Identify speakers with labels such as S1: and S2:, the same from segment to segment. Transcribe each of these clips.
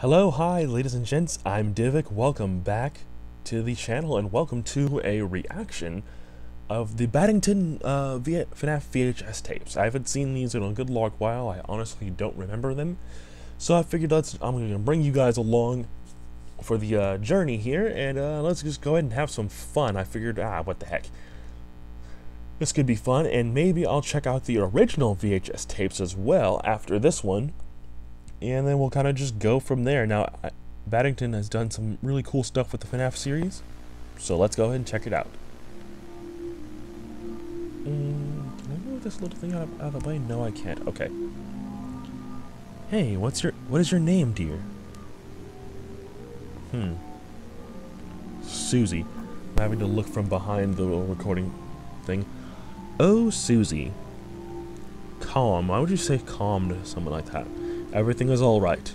S1: Hello, hi, ladies and gents. I'm DIVIC. Welcome back to the channel, and welcome to a reaction of the Battington uh, v FNAF VHS tapes. I haven't seen these in a good long while. I honestly don't remember them, so I figured let's I'm going to bring you guys along for the uh, journey here, and uh, let's just go ahead and have some fun. I figured, ah, what the heck. This could be fun, and maybe I'll check out the original VHS tapes as well after this one, and then we'll kind of just go from there. Now, Battington has done some really cool stuff with the FNAF series, so let's go ahead and check it out. Mm, can I move this little thing out of, out of the way? No, I can't. Okay. Hey, what's your what is your name, dear? Hmm. Susie. I'm having to look from behind the recording thing. Oh, Susie. Calm. Why would you say calm to someone like that? Everything is alright.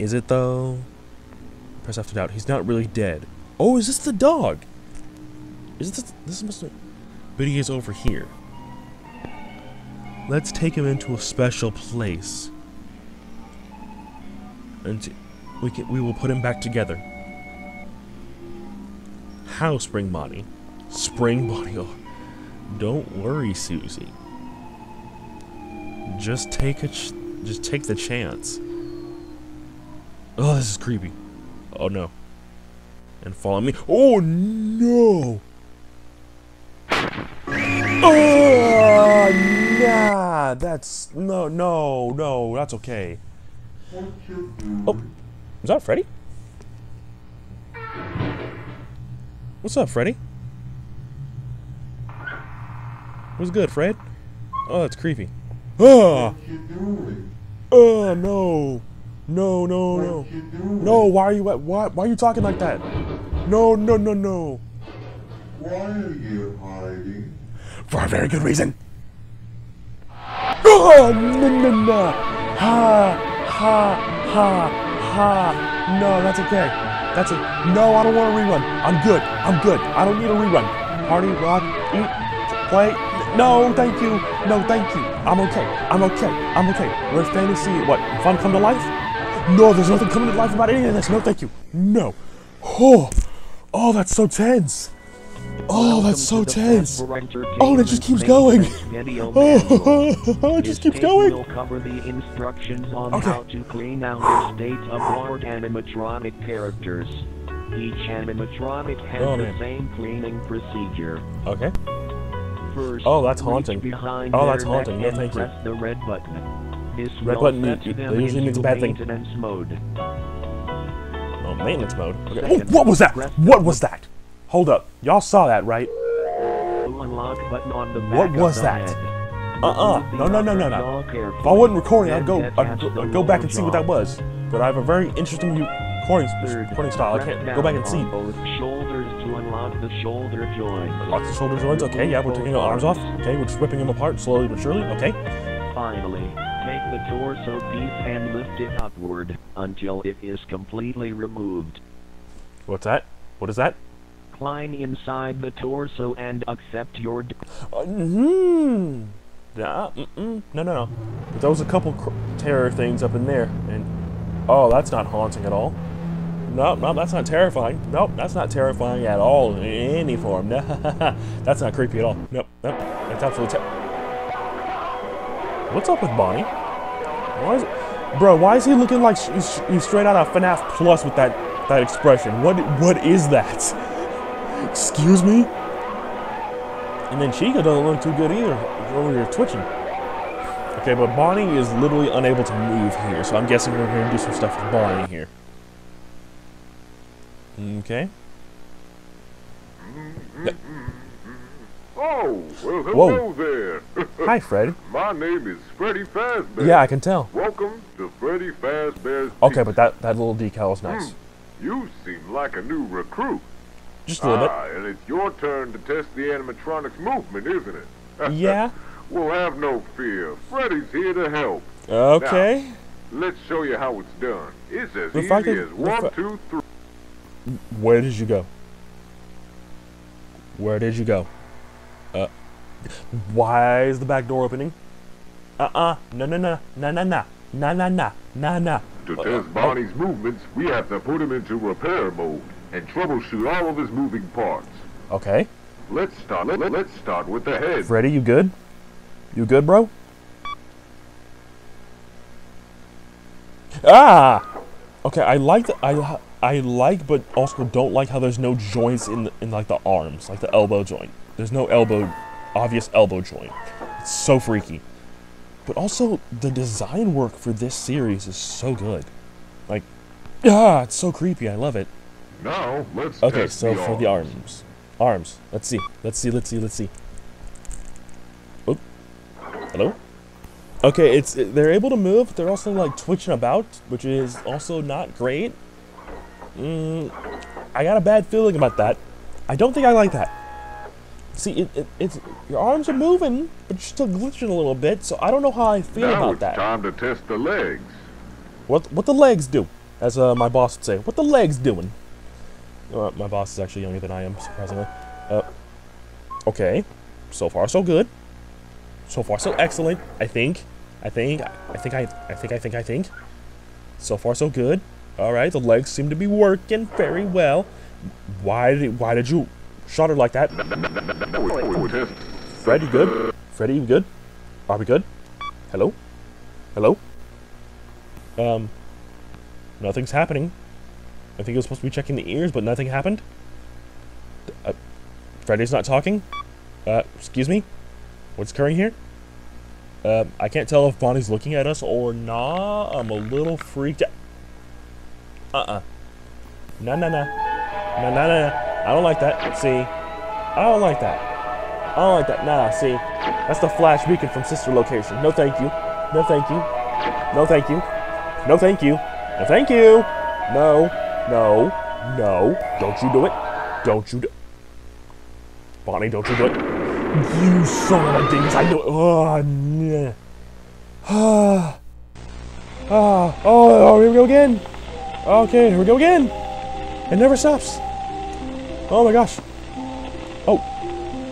S1: Is it though? Press F to doubt. He's not really dead. Oh, is this the dog? Is this this must be but he is over here. Let's take him into a special place. And we can we will put him back together. How, Spring Bonnie? Spring Bonnie. Oh, don't worry, Susie. Just take a just take the chance. Oh, this is creepy. Oh no. And follow me. Oh no! Oh, nah, that's no, no, no, that's okay. Oh, is that Freddy? What's up, Freddy? What's good, Fred? Oh, that's creepy. Oh! Oh, no. No, no, no. No, why are you at, why, why are you talking like that? No, no, no, no.
S2: Why are you hiding?
S1: For a very good reason. Oh, no, no, no. Ha, ha, ha, ha. No, that's okay. That's it. No, I don't want a rerun. I'm good. I'm good. I don't need a rerun. Party, rock, eat, play. No, thank you. No, thank you. I'm okay. I'm okay. I'm okay. We're fantasy. What? Fun come to life? No, there's nothing coming to life about any of this. No, thank you. No. Oh, oh, that's so tense. Oh, that's so tense. Oh, it just keeps going. Oh, it just keeps going.
S3: will cover the instructions on
S1: Okay.
S3: how to clean out the state-of-the-art animatronic characters. Each animatronic has
S1: Oh,
S3: the same cleaning procedure.
S1: Okay.
S3: First,
S1: Oh, that's haunting. Oh, that's haunting. No, thank you.
S3: the red button. This
S1: Red button, that usually means a bad thing.
S3: maintenance mode.
S1: Oh, maintenance mode. Okay. Oh, what was that? What was that? Hold up. Y'all saw that, right?
S3: Unlock button on the
S1: What was that? Uh-uh. No, no, no, no, no. If I wasn't recording, I'd go, I'd go, I'd go back and see what that was. But I have a very interesting recording, recording style. I can't go back and see.
S3: On both shoulders to unlock the shoulder joint.
S1: Lock the shoulder joints. Okay, yeah, we're taking the arms off. Okay, we're just ripping them apart slowly but surely. Okay.
S3: Finally, take the torso piece and lift it upward until it is completely removed.
S1: What's that? What is that?
S3: Climb inside the torso and accept your d-
S1: Uh, hmm. Nah, mm-mm. No, no, no. But there was a couple cr- terror things up in there, and oh, that's not haunting at all. No, no, that's not terrifying. Nope, that's not terrifying at all in any form. That's not creepy at all. Nope, nope, that's absolutely. What's up with Bonnie? Why is it, bro? Why is he looking like he's, he's straight out of FNAF Plus with that that expression? What what is that? Excuse me. And then Chica doesn't look too good either. Over here twitching. Okay, but Bonnie is literally unable to move here, so I'm guessing we're going to do some stuff with Bonnie here. Okay.
S2: Oh, well,
S1: Whoa.
S2: hello there.
S1: Hi, Fred.
S2: My name is Freddy Fazbear.
S1: Yeah, I can tell.
S2: Welcome to Freddy Fazbear's
S1: Okay, but that, that little decal is nice.
S2: You seem like a new recruit.
S1: Just a little
S2: Ah, and it's your turn to test the animatronics movement, isn't it?
S1: bit. Yeah.
S2: well, have no fear. Freddy's here to help.
S1: Okay.
S2: Let's show you how it's done. It's as
S1: If
S2: easy as one, two, three.
S1: Where did you go? Where did you go? Uh, why is the back door opening? Uh-uh. No, no, no. No, no, no. No, no, no. No, no.
S2: To test Bonnie's movements, we have to put him into repair mode and troubleshoot all of his moving parts.
S1: Okay.
S2: Let's start. Let, let's start with the head.
S1: Freddy, you good? You good, bro? Ah! Okay, I like the, I I like, but also don't like how there's no joints in the, in like the arms, like the elbow joint. There's no elbow, obvious elbow joint. It's so freaky. But also the design work for this series is so good. Like, ah, it's so creepy. I love it.
S2: Now let's
S1: Okay, so
S2: the
S1: for the arms. Arms. Let's see. Let's see. Let's see. Let's see. Oop. Hello? Okay, it's they're able to move. They're also like twitching about, which is also not great. Mm, I got a bad feeling about that. I don't think I like that. See, it, it, it's your arms are moving, but you're still glitching a little bit. So I don't know how I feel
S2: Now
S1: about
S2: it's
S1: that.
S2: time to test the legs.
S1: What what the legs do? As uh, my boss would say, what the legs doing? Uh, my boss is actually younger than I am, surprisingly. Uh, okay, so far so good. So far so excellent. I think. I think. I think. I. I think. I think. I think. So far so good. All right, the legs seem to be working very well. Why did Why did you shudder like that?
S2: Now we we test.
S1: Fred, you good? Freddy, you good? Are we good? Hello? Hello? Um, nothing's happening. I think it was supposed to be checking the ears, but nothing happened. Uh, Freddy's not talking? Uh, excuse me? What's occurring here? Uh, I can't tell if Bonnie's looking at us or not. I'm a little freaked out. Uh-uh. No, no, no. No, no, no. I don't like that. See? I don't like that. I don't like that. Nah, see? That's the flash beacon from sister location. No thank you. No thank you. No thank you. No thank you. No thank you. No. No. No. Don't you do it. Don't you do Bonnie, don't you do it. You son of a dingus. I know it. Oh, yeah. Ah. Ah. Oh, oh, here we go again. Okay, here we go again. It never stops. Oh my gosh. Oh,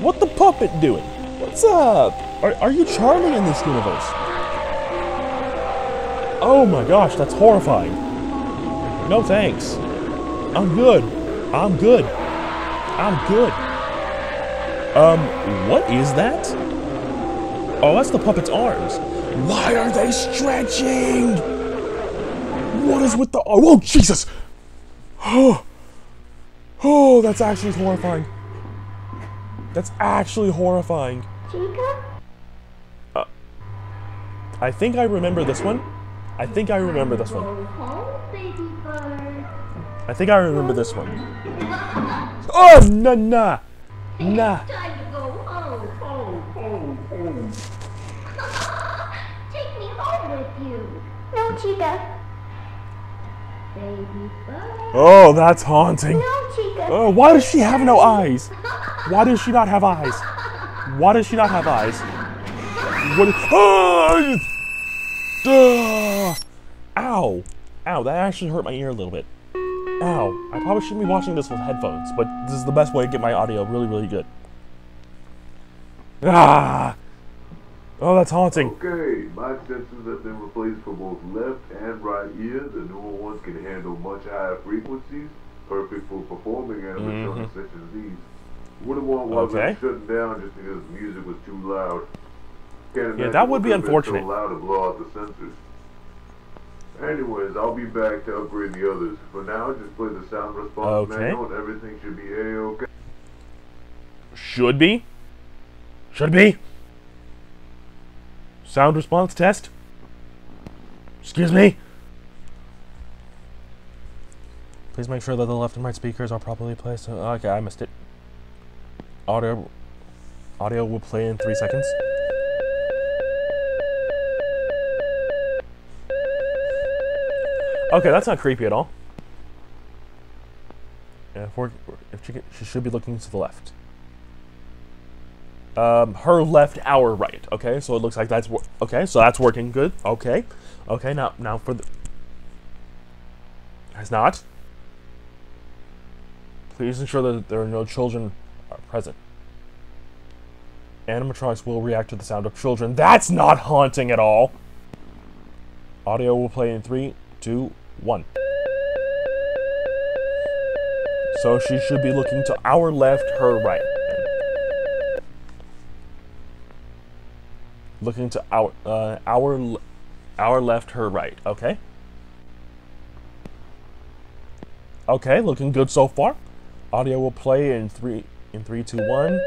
S1: what the puppet doing? What's up? Are, are you Charlie in this universe? Oh my gosh, that's horrifying. No thanks. I'm good. I'm good. I'm good. Um, what is that? Oh, that's the puppet's arms. Why are they stretching? What is with the... Oh, oh, Jesus! Oh, oh, that's actually horrifying. That's actually horrifying.
S4: Chica?
S1: Uh, I think I remember this one. I think I remember this one.
S4: Go home, baby.
S1: I think I remember this one. Oh, nah, nah. Nah.
S4: Take me home with you. No, Chica. Baby.
S1: Oh, that's haunting. Oh, why does she have no eyes? Why does she not have eyes? Why does she not have eyes? What is, oh, ah! Ow. Ow, that actually hurt my ear a little bit. Ow. I probably shouldn't be watching this with headphones, but this is the best way to get my audio really, really good. Ah! Oh, that's haunting.
S2: Okay, my sensors have been replaced for both left and right ear. The newer ones can handle much higher frequencies, perfect for performing animatronics mm-hmm. such as these. Wouldn't want one.
S1: Okay.
S2: shutting down just because the music was too loud. Can't
S1: Yeah, that would be unfortunate.
S2: So loud to blow out the sensors. Anyways, I'll be back to upgrade the others. For now, just play the sound response
S1: Okay.
S2: manual and everything should be a-okay.
S1: Should be. Should be. Sound response test. Excuse me. Please make sure that the left and right speakers are properly placed. Uh, Okay, I missed it. Audio. Audio will play in three seconds. Okay, that's not creepy at all. Yeah, if, if she, she should be looking to the left. Um, her left, our right. Okay, so it looks like that's okay. So that's working good. Okay, okay. Now, now for the has not. Please ensure that there are no children present. Animatronics will react to the sound of children. That's not haunting at all. Audio will play in three, two, one. So she should be looking to our left, her right. Looking to our uh, our our left, her right. Okay. Okay, looking good so far. Audio will play in three, in three, two, one.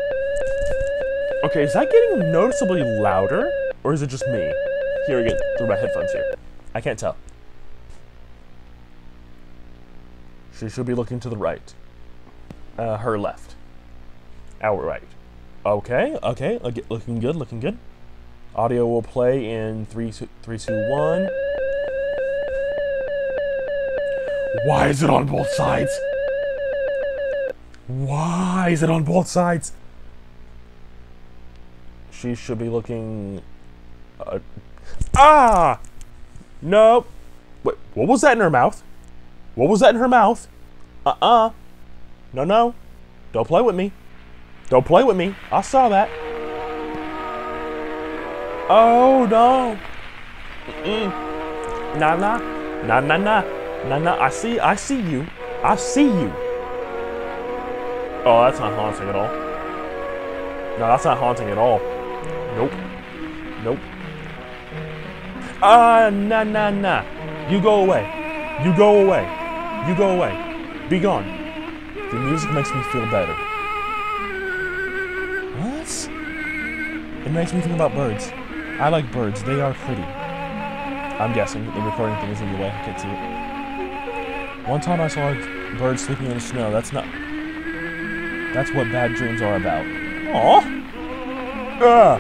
S1: Okay, is that getting noticeably louder, or is it just me hearing it through my headphones here? I can't tell. She should be looking to the right. Uh, her left. Our right. Okay, okay, looking good, looking good. Audio will play in three, three, two, one. Why is it on both sides? Why is it on both sides? She should be looking. Uh, ah! Nope. Wait, what was that in her mouth? What was that in her mouth? Uh uh. No, no. Don't play with me. Don't play with me. I saw that. Oh no. Mm-mm. Nah, nah. Nah, nah, nah. Nah, nah. I see, I see you. I see you. Oh, that's not haunting at all. No, that's not haunting at all. Nope. Nope. Ah, nah, nah, nah. You go away. You go away. You go away. Be gone. The music makes me feel better. What? It makes me think about birds. I like birds. They are pretty. I'm guessing. The recording thing is in the way. I can't see it. One time I saw a bird sleeping in the snow. That's not. That's what bad dreams are about. Aw! Ah!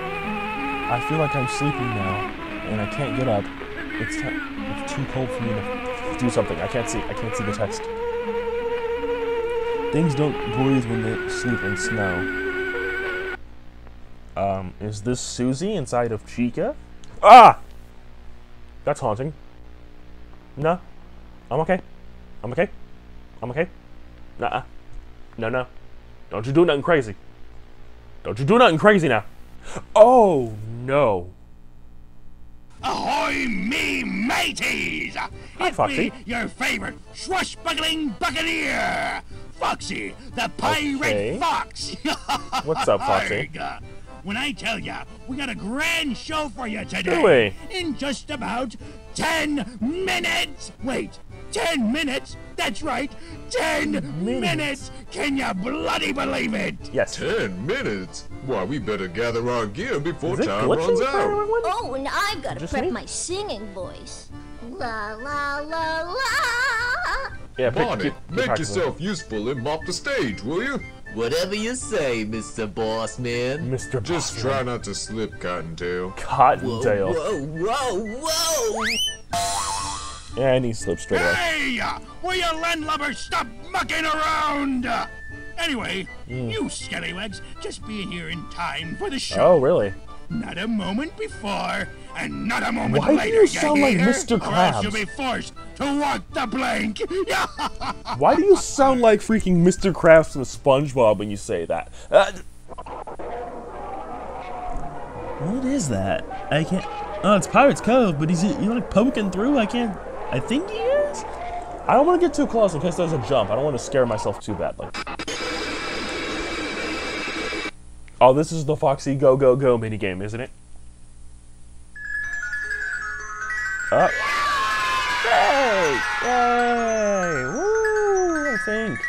S1: I feel like I'm sleeping now, and I can't get up. It's, it's too cold for me to do something. I can't see. I can't see the text. Things don't breathe when they sleep in snow. Um, is this Susie inside of Chica? Ah! That's haunting. No. I'm okay. I'm okay. I'm okay. Nuh-uh. No, no. Don't you do nothing crazy. Don't you do nothing crazy now. Oh, no.
S5: Ahoy, me mateys!
S1: Hi,
S5: It's
S1: Foxy.
S5: me, your favorite swashbuckling buccaneer, Foxy, the pirate
S1: Okay.
S5: fox.
S1: What's up, Foxy?
S5: Arg. When I tell ya, we got a grand show for you
S1: Do
S5: today. In just about 10 minutes. Wait, 10 minutes? That's right, 10
S1: Minutes.
S5: minutes. Can you bloody believe it?
S1: Yes.
S6: Ten minutes? Why, we better gather our gear before time runs out.
S7: Oh, and I've got to prep
S1: me?
S7: my singing voice. La la la la.
S1: Yeah, pick-
S6: Bonnie,
S1: keep- keep
S6: make
S1: practicing.
S6: yourself useful and mop the stage, will you?
S8: Whatever you say, Mr. Boss Man.
S1: Mr.
S6: Just
S1: Bossman.
S6: try not to slip, Cottontail.
S8: Whoa,
S1: Cottontail.
S8: whoa, whoa, whoa! whoa!
S1: And he slipped straight away.
S5: Hey! Will you landlubbers stop mucking around? Anyway,
S1: Hmm.
S5: you scallywags just be here in time for the show.
S1: Oh, really?
S5: Not a moment before, and not a moment
S1: Why do
S5: later.
S1: you sound like
S5: hear?
S1: Mr.
S5: Or else you'll
S1: Krabs?
S5: be forced to walk the plank.
S1: Why do you sound like freaking Mr. Krabs from SpongeBob when you say that? Uh, what is that? I can't. Oh, it's Pirates Cove, but he's you know, like poking through. I can't. I think he is. I don't want to get too close in case there's a jump. I don't want to scare myself too badly. Oh, this is the Foxy Go Go Go minigame, isn't it? Up. Yay! Yay! Woo! I think.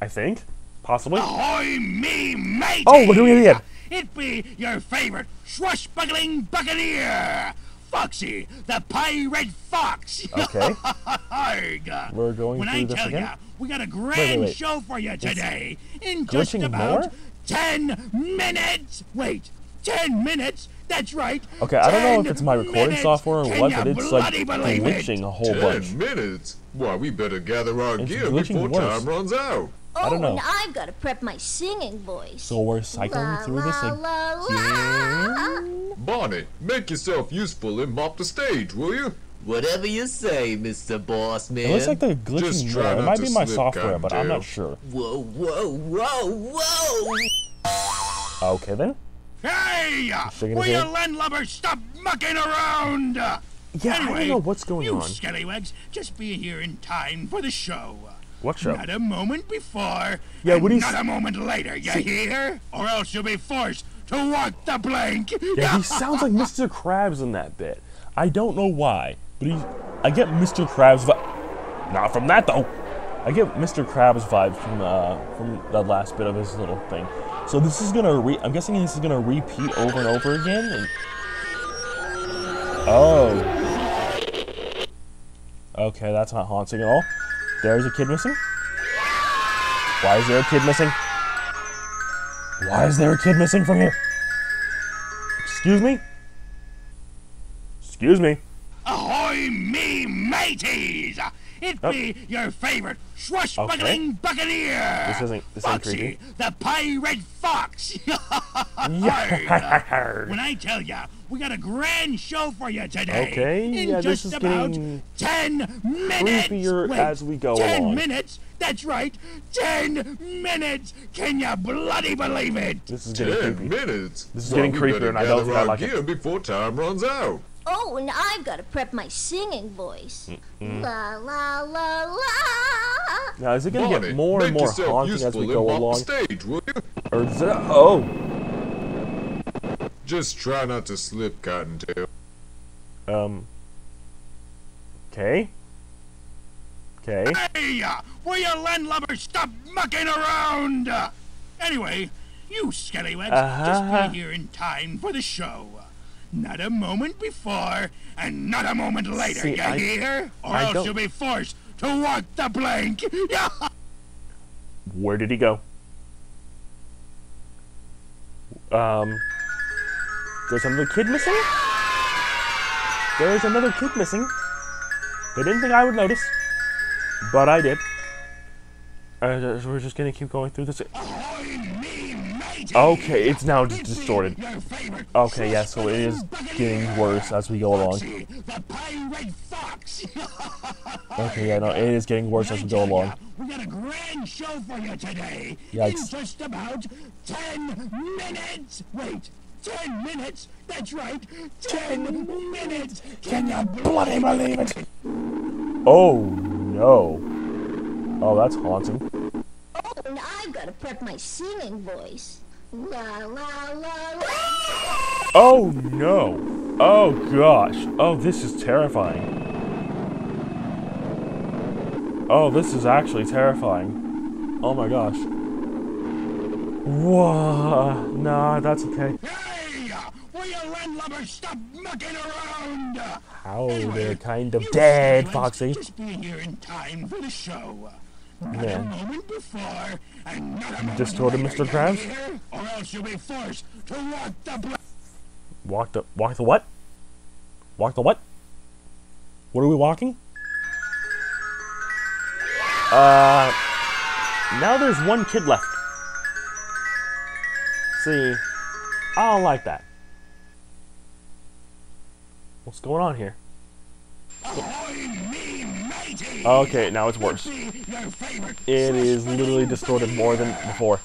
S1: I think. Possibly.
S5: Ahoy, me mate!
S1: Oh, we're doing it again.
S5: It be your favorite swashbuckling buccaneer, Foxy, the pirate fox.
S1: Okay. We're going
S5: when
S1: through
S5: I
S1: this
S5: tell
S1: again?
S5: ya, we got a grand
S1: wait, wait.
S5: show for you today. In just about
S1: more?
S5: 10 minutes. Wait, 10 minutes? That's right.
S1: Okay, I don't know if it's my recording
S5: minutes.
S1: software or
S5: Can
S1: what, but it's like
S5: bloody believe it?
S1: glitching a whole bunch.
S6: Ten minutes? Why, we better gather our
S1: It's
S6: gear before
S1: worse.
S6: time runs out.
S7: Oh,
S1: don't know.
S7: Oh, and I've got to prep my singing voice.
S1: So we're cycling
S7: la,
S1: through this
S7: la, la,
S1: again.
S7: la.
S6: Bonnie, make yourself useful and mop the stage, will you?
S8: Whatever you say, Mr. Boss Man.
S1: It looks like they're
S6: Just
S1: glitching
S6: try.
S1: It might be my software, but I'm not sure.
S8: Whoa, whoa, whoa, whoa!
S1: Okay then.
S5: Hey! Will you landlubbers stop mucking around?
S1: Yeah, I don't know what's going
S5: you
S1: on.
S5: scallywags just be here in time for the show.
S1: What show?
S5: Not a moment before.
S1: Yeah, what is-
S5: Not a moment later, you hear? Or else you'll be forced to walk the plank.
S1: Yeah, he sounds like Mr. Krabs in that bit. I don't know why, but he. I get Mr. Krabs vi- Not from that though. I get Mr. Krabs vibes from uh, from the last bit of his little thing. So this is gonna re. I'm guessing this is gonna repeat over and over again. And... Oh. Okay, that's not haunting at all. There's a kid missing. Why is there a kid missing? Why is there a kid missing from here? Excuse me? Excuse me.
S5: Ahoy, me mateys! It
S1: Oh.
S5: be your favorite swashbuckling buccaneer.
S1: This isn't- this ain't
S5: Foxy,
S1: creepy.
S5: the pirate fox.
S1: Yeah.
S5: when I tell ya, we got a grand show for you today.
S1: Okay,
S5: in
S1: yeah, this is
S5: about
S1: getting
S5: ten minutes.
S1: creepier
S5: Wait,
S1: as we go
S5: ten
S1: along.
S5: minutes. That's right, ten minutes. Can you bloody believe it?
S1: This is getting
S6: Ten
S1: creepy.
S6: minutes.
S1: This is
S6: Well,
S1: getting
S6: we
S1: creepier and I don't
S6: gather
S1: think I
S6: our
S1: like it.
S6: before time runs out.
S7: Oh, and I've got to prep my singing voice.
S1: Mm,
S7: La la la la.
S1: Now, is it going to
S6: Bonnie,
S1: get more and more
S6: yourself
S1: haunting as we go along?
S6: stage, will you?
S1: Or is it? Oh.
S6: Just try not to slip, Cottontail.
S1: Um. Okay. Okay.
S5: Hey, uh, will you landlubbers stop mucking around? Uh, anyway, you scallywags
S1: Uh-huh.
S5: just be here in time for the show. Not a moment before, and not a moment later,
S1: See,
S5: you
S1: I-
S5: hear? Or
S1: I
S5: else
S1: don't-
S5: you'll be forced to walk the plank.
S1: Where did he go? Um. There's another kid missing? There's another kid missing. They didn't think I would notice, but I did. Uh, we're just gonna keep going through this. Okay, it's now distorted. Okay, yeah, so it is getting worse as we go along. Okay, yeah, no, it is getting worse as we go along.
S5: We got a grand show for you today.
S1: Yikes.
S5: In just about ten minutes. Wait, ten minutes? That's right, ten minutes. Can you bloody believe it?
S1: Oh no. Oh, that's haunting.
S7: Oh, and I've got to prep my singing voice. La la la la.
S1: Oh no! Oh gosh! Oh, this is terrifying. Oh, this is actually terrifying. Oh my gosh. Whoa! Nah, that's okay.
S5: Hey, will you landlubbers stop mucking around?
S1: How they're kind of dead, Foxy.
S5: Just be here in time for the show. Not a
S1: Man.
S5: moment before, a moment
S1: Distorted
S5: later,
S1: Mr.
S5: you
S1: Krabs?
S5: Or else you'll be forced to walk the.
S1: Walk the walk the what? Walk the what? What are we walking? Uh, now there's one kid left. See, I don't like that. What's going on here? Okay, now it's worse. It is literally distorted more than before.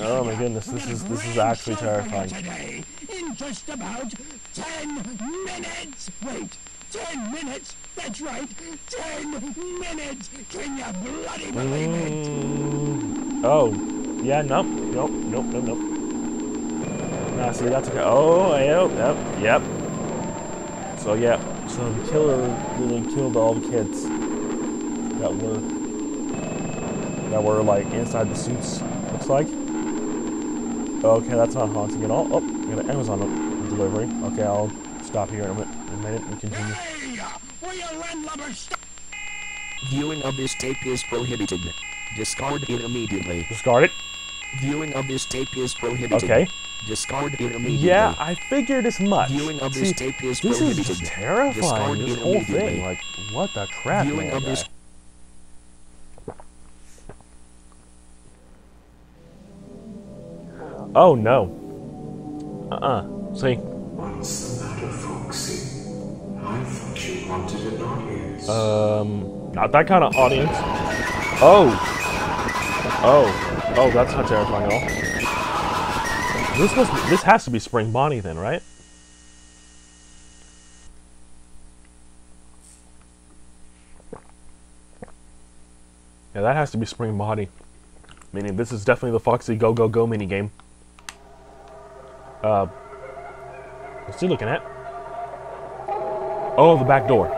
S1: Oh my goodness, this is this is actually terrifying.
S5: In just about ten minutes. Wait, ten minutes? That's right, ten minutes. Can you bloody believe it?
S1: Oh, yeah, nope, nope, nope, nope, nope. Nah, see, that's okay. Oh, yep, yep, yep. So, yeah, so the killer really killed all the kids that were, that were, like, inside the suits, looks like. Okay, that's not haunting at all. Oh, we got an Amazon delivery. Okay, I'll stop here in a minute, in a minute and continue.
S5: Hey, will you landlubbers stop?
S9: Viewing of this tape is prohibited. Discard it immediately.
S1: Discard it.
S9: Viewing of this tape is prohibited.
S1: Okay.
S9: Discard it immediately.
S1: Yeah, I figured as much.
S9: Viewing of
S1: See,
S9: this tape is
S1: this is
S9: prohibited.
S1: just terrifying.
S9: Discard
S1: This whole thing, like, what the crap,
S9: Viewing of this?
S1: Oh no. Uh-uh. See.
S10: What's the matter, Foxy? I thought you wanted an audience.
S1: Um, not that kind of audience. Oh. Oh, oh, that's not terrifying at all. This must, this has to be Spring Bonnie then, right? Yeah, that has to be Spring Bonnie. Meaning this is definitely the Foxy Go Go Go mini game. Uh, what's he looking at? Oh, the back door.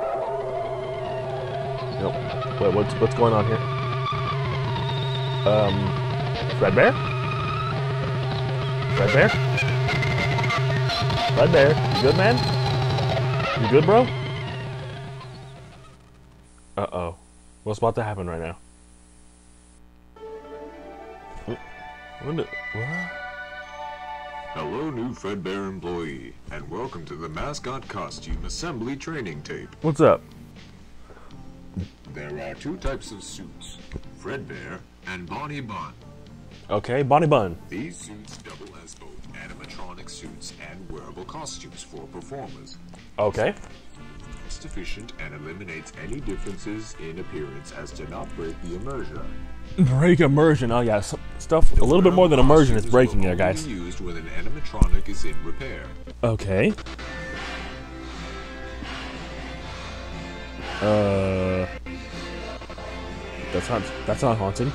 S1: Nope. Wait, what's what's going on here? Um, Fredbear? Fredbear? Fredbear, you good, man? You good, bro? Uh-oh. What's about to happen right now? What? the- what?
S6: Hello, new Fredbear employee, and welcome to the mascot costume assembly training tape.
S1: What's up?
S6: There are two types of suits, Fredbear and Bonnie Bun.
S1: Okay, Bonnie Bun.
S6: These suits double as both animatronic suits and wearable costumes for performers.
S1: Okay.
S6: Cost efficient and eliminates any differences in appearance as to not break the immersion.
S1: Break immersion. Oh yeah, stuff a little bit more than immersion is breaking there, guys.
S6: Used when an animatronic is in repair.
S1: Okay. Uh, that's not that's not haunted.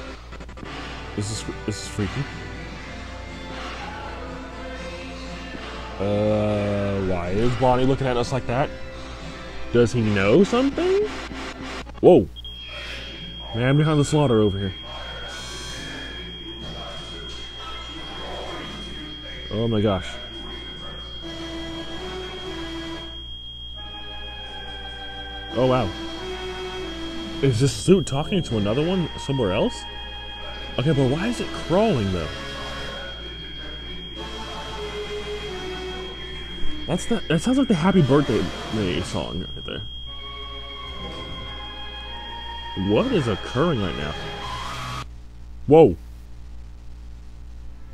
S1: This is this is freaky. Uh, why is Bonnie looking at us like that? Does he know something? Whoa! Man behind the slaughter over here. Oh my gosh. Oh wow. Is this suit talking to another one somewhere else? Okay, but why is it crawling though? That's the that sounds like the happy birthday song right there. What is occurring right now? Whoa.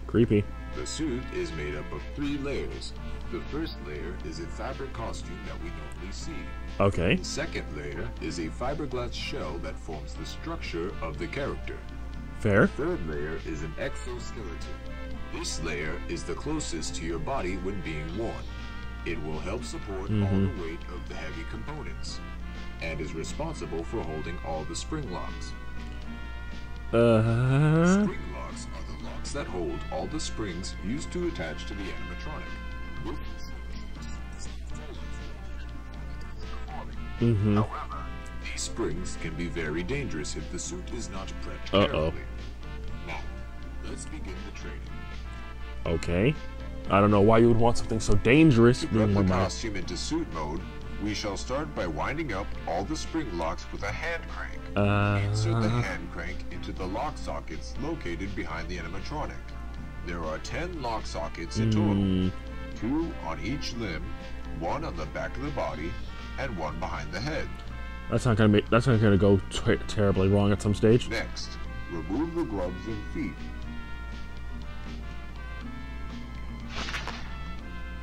S1: Creepy.
S6: The suit is made up of three layers. The first layer is a fabric costume that we normally see.
S1: Okay.
S6: The second layer is a fiberglass shell that forms the structure of the character.
S1: Fair.
S6: The third layer is an exoskeleton. This layer is the closest to your body when being worn. It will help support all
S1: Mhm.
S6: the weight of the heavy components and is responsible for holding all the spring locks.
S1: Uh.
S6: Spring locks are the locks that hold all the springs used to attach to the animatronic.
S1: Mm-hmm.
S6: However, these springs can be very dangerous if the suit is not prepped
S1: Uh-oh.
S6: carefully. Now, let's begin the training.
S1: Okay. I don't know why you would want something so dangerous
S6: To prep the
S1: one of my-
S6: costume into suit mode, we shall start by winding up all the spring locks with a hand crank. Uh... Insert the
S1: Uh,
S6: hand crank into the lock sockets located behind the animatronic. There are 10 lock sockets in total.
S1: mm,
S6: Two on each limb, one on the back of the body, and one behind the head.
S1: That's not gonna be. That's not gonna go ter- terribly wrong at some stage.
S6: Next, remove the gloves and feet.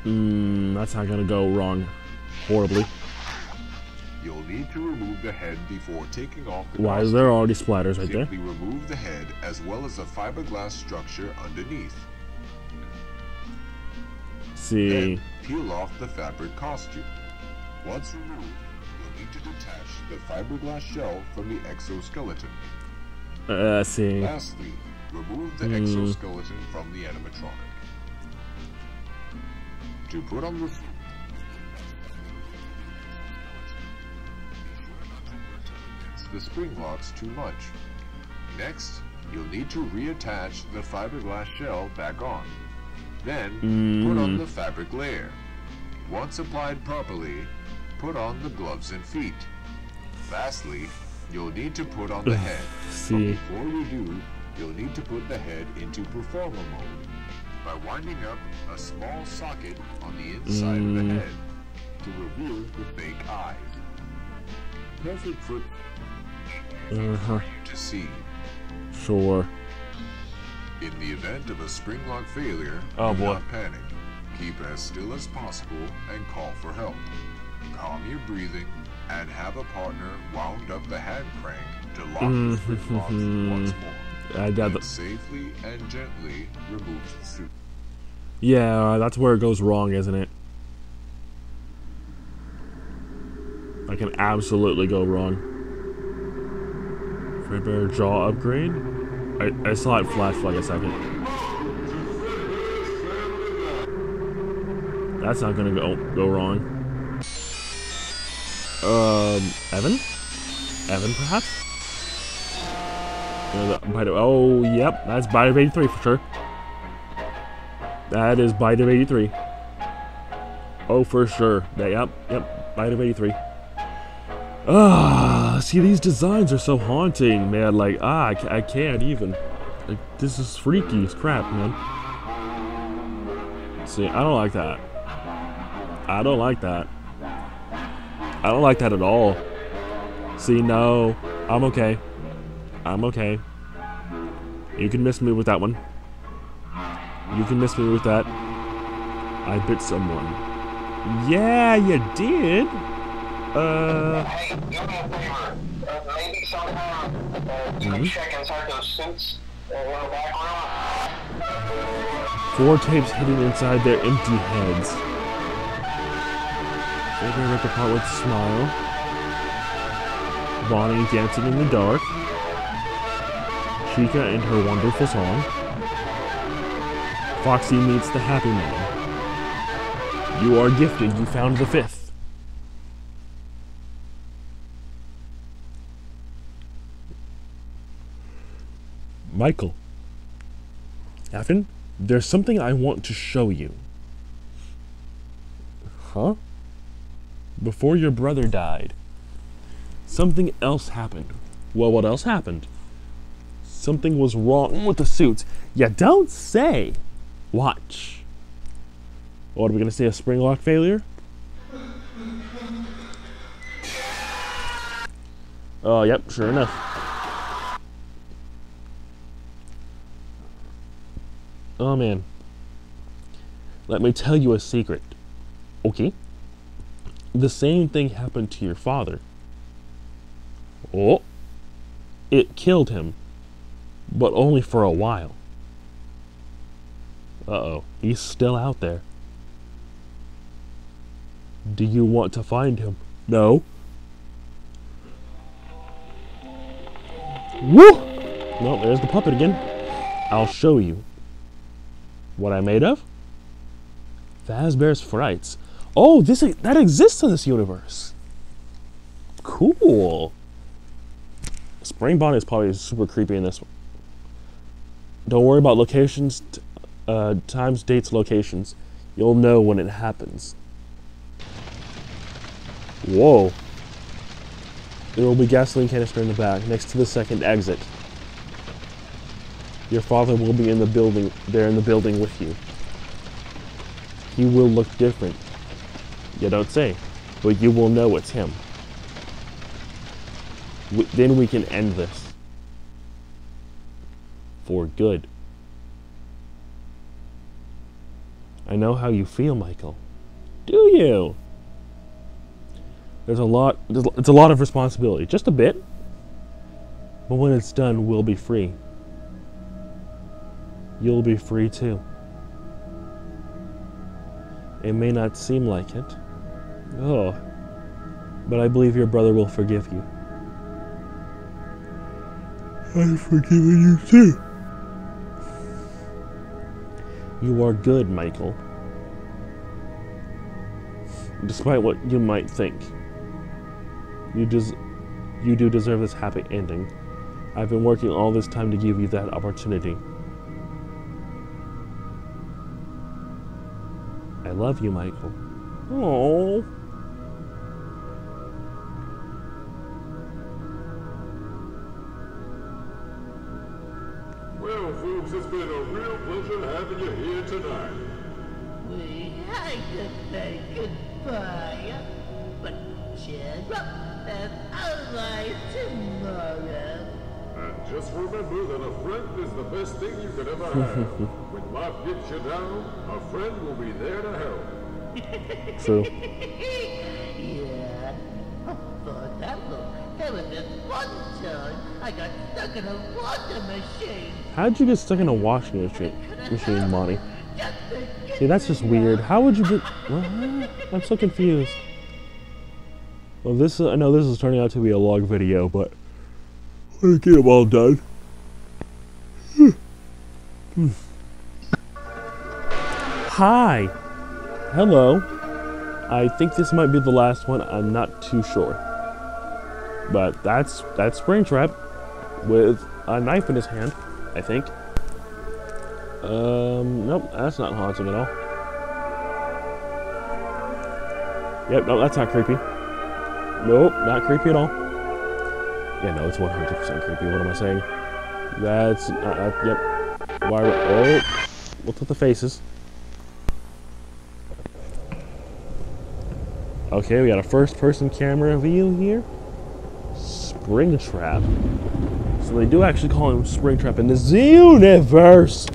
S1: Mm, that's not gonna go wrong horribly.
S6: You'll need to remove the head before taking off the
S1: Why is there already splatters right there?
S6: Remove the head as well as the fiberglass structure underneath.
S1: See.
S6: Then peel off the fabric costume. Once removed, you'll need to detach the fiberglass shell from the exoskeleton.
S1: Uh, see.
S6: Lastly, remove the
S1: Hmm.
S6: exoskeleton from the animatronic. To put on the the spring locks too much. Next, you'll need to reattach the fiberglass shell back on. Then, put on
S1: Mm.
S6: the fabric layer. Once applied properly, put on the gloves and feet. Lastly, you'll need to put on the head.
S1: see.
S6: But before you do, you'll need to put the head into performer mode by winding up a small socket on the inside of the
S1: Mm.
S6: head to reveal the fake eyes. Perfect for
S1: Uh-huh.
S6: you to see.
S1: Sure.
S6: In the event of a spring lock failure,
S1: Oh,
S6: do
S1: boy.
S6: not panic. Keep as still as possible and call for help. Calm your breathing and have a partner wound up the hand crank to lock the spring
S1: Mm-hmm.
S6: once more.
S1: I doubt that.
S6: safely and gently removes the suit.
S1: Yeah, that's where it goes wrong, isn't it? I can absolutely go wrong. Fredbear jaw upgrade? I, I saw it flash for like a second. That's not gonna go go wrong. Um, Evan? Evan, perhaps? Uh, oh, yep, that's bite of 83 for sure. That is bite of 83. Oh, for sure. Yeah, yep, yep, bite of 83. Ah, see, these designs are so haunting, man. Like, ah, I, I can't even. Like, this is freaky as crap, man. See, I don't like that. I don't like that. I don't like that at all. See, no, I'm okay. I'm okay. You can miss me with that one. You can miss me with that. I bit someone. Yeah, you did. Uh.
S11: Hey, do me a favor. Uh, maybe somehow uh, you check inside those suits in the background.
S1: Four tapes hidden inside their empty heads. Fredbear ripped apart with smile. Bonnie dancing in the dark. Chica and her wonderful song. Foxy meets the happy man. You are gifted, you found the fifth. Michael. Afton, there's something I want to show you. Huh? Before your brother died, something else happened. Well, what else happened? Something was wrong with the suits. Yeah, don't say. Watch. What are we gonna say? A spring lock failure? Oh, yep, sure enough. Oh man. Let me tell you a secret. Okay? The same thing happened to your father. Oh. It killed him. But only for a while. Uh oh. He's still out there. Do you want to find him? No. Woo! Well, there's the puppet again. I'll show you. What I made of? Fazbear's Frights. Oh, this that exists in this universe. Cool. Spring Springbond is probably super creepy in this one. Don't worry about locations, uh, times, dates, locations. You'll know when it happens. Whoa. There will be gasoline canister in the back, next to the second exit. Your father will be in the building, there in the building with you. He will look different. You don't say, but you will know it's him. Then we can end this. For good. I know how you feel, Michael. Do you? There's a lot, there's, it's a lot of responsibility. Just a bit. But when it's done, we'll be free. You'll be free too. It may not seem like it. Oh. But I believe your brother will forgive you. I've forgiven you too. You are good, Michael. Despite what you might think. You des- you do deserve this happy ending. I've been working all this time to give you that opportunity. I love you, Michael. Oh.
S4: Tonight.
S12: We had to say goodbye, but cheer up and alive tomorrow.
S4: And just remember that a friend is the best thing you could ever have. when life gets you down, a friend will be there to help.
S1: True.
S12: yeah. Oh, that look. There was this one time I got stuck in a water machine.
S1: How'd you get stuck in a washing machine, machine Monty? See, that's just weird. How would you get... What? I'm so confused. Well, this is, I know this is turning out to be a long video, but me get them all done. Hi. Hello. I think this might be the last one. I'm not too sure. But that's that's Springtrap with a knife in his hand, I think. Um, nope, that's not haunting at all. Yep, no, that's not creepy. Nope, not creepy at all. Yeah, no, it's 100% creepy. What am I saying? That's, uh, uh, yep. Why, oh, what's with the faces? Okay, we got a first-person camera view here. Springtrap. So they do actually call him Springtrap in this universe.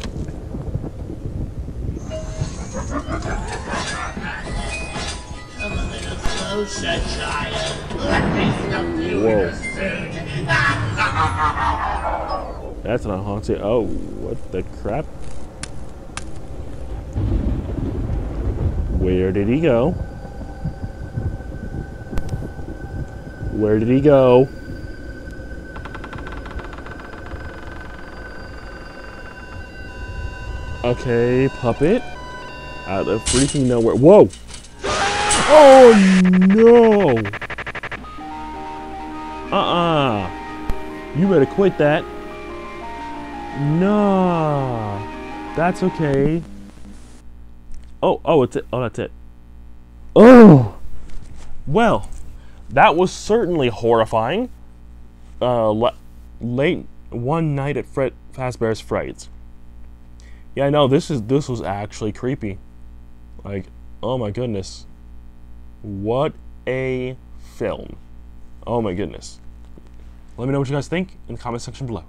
S1: That's not haunted. Oh, what the crap? Where did he go? Where did he go? Okay, puppet. Out of freaking nowhere. Whoa! Oh no! Uh-uh. You better quit that. No. That's okay. Oh, oh, it's it. Oh, that's it. Oh. Well, that was certainly horrifying. Uh, late one night at Fred Fazbear's Frights. Yeah, I know this is this was actually creepy. Like, oh my goodness. What a film. Oh my goodness. Let me know what you guys think in the comment section below.